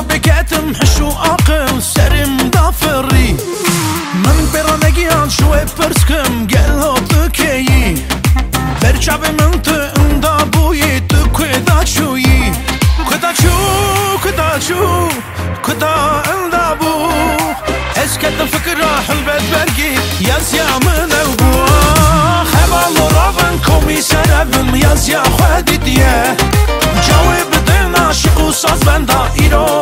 beketëm Shu akëm, serim da fërri Më në pera me gjanë shu e përskëm Gjell hop të keji Ver qabe më në të nda buji Të këta quji Këta qu, këta qu Këta bu Esketten fıkra hülbet vergi Yaz ya mın ev bu ah, Heba loravın komiser evim Yaz ya hedi diye. Cavı bedin aşık usaz benda iro.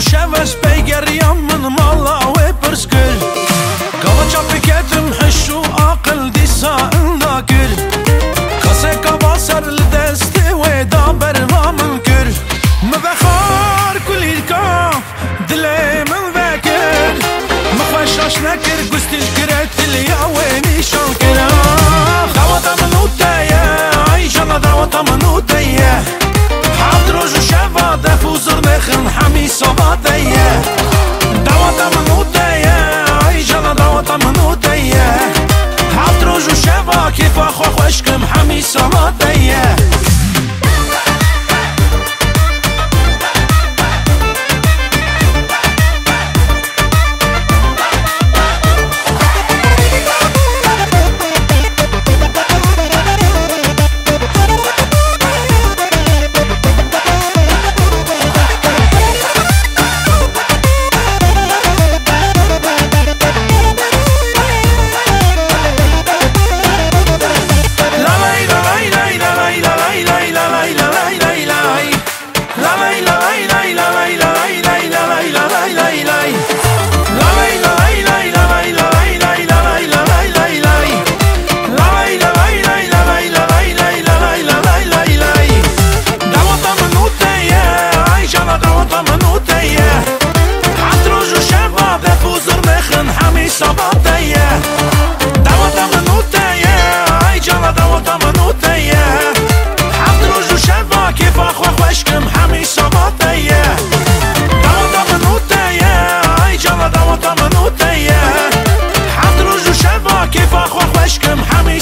sheve shpejger jam më në malla u e për skyll Kalla qa piketëm hëshu akëll disa nda kyll Ka se ka basar lëdes ti u e da berva më në kyll Më behar kullir ka dile më në vekir Më khvesh ash në kër gustil kyll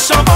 somebody.